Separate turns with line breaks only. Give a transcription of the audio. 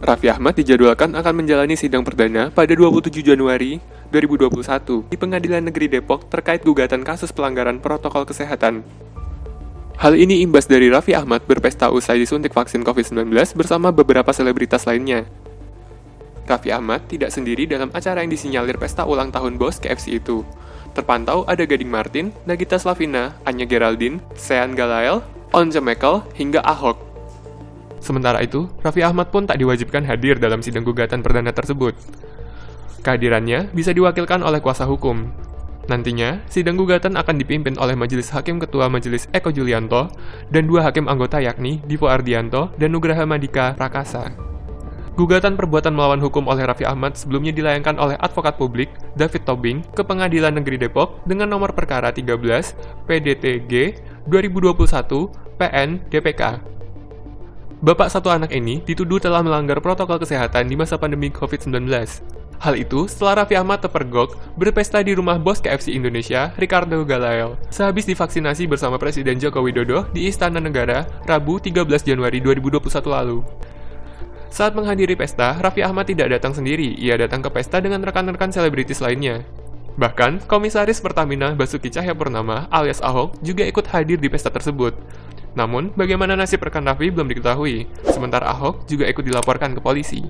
Raffi Ahmad dijadwalkan akan menjalani sidang perdana pada 27 Januari 2021 di Pengadilan Negeri Depok terkait gugatan kasus pelanggaran protokol kesehatan. Hal ini imbas dari Raffi Ahmad berpesta usai disuntik vaksin COVID-19 bersama beberapa selebritas lainnya. Raffi Ahmad tidak sendiri dalam acara yang disinyalir pesta ulang tahun bos KFC itu. Terpantau ada Gading Martin, Nagita Slavina, Anya Geraldine, Sean Galael, Once Mekel, hingga Ahok. Sementara itu, Raffi Ahmad pun tak diwajibkan hadir dalam sidang gugatan perdana tersebut. Kehadirannya bisa diwakilkan oleh kuasa hukum. Nantinya, sidang gugatan akan dipimpin oleh Majelis Hakim Ketua Majelis Eko Julianto dan dua hakim anggota yakni Divo Ardianto dan Nugraha Madika Prakasa. Gugatan perbuatan melawan hukum oleh Raffi Ahmad sebelumnya dilayangkan oleh advokat publik David Tobing ke Pengadilan Negeri Depok dengan nomor perkara 13 PDTG 2021 PN DPK Bapak satu anak ini dituduh telah melanggar protokol kesehatan di masa pandemi COVID-19. Hal itu setelah Raffi Ahmad terpergok berpesta di rumah bos KFC Indonesia, Ricardo Galael, sehabis divaksinasi bersama Presiden Joko Widodo di Istana Negara, Rabu 13 Januari 2021 lalu. Saat menghadiri pesta, Raffi Ahmad tidak datang sendiri, ia datang ke pesta dengan rekan-rekan selebritis lainnya. Bahkan, Komisaris Pertamina Basuki Cahayapurnama alias Ahok juga ikut hadir di pesta tersebut. Namun, bagaimana nasib rekan Raffi belum diketahui, sementara Ahok juga ikut dilaporkan ke polisi.